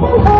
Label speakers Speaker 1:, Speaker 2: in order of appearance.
Speaker 1: Oh,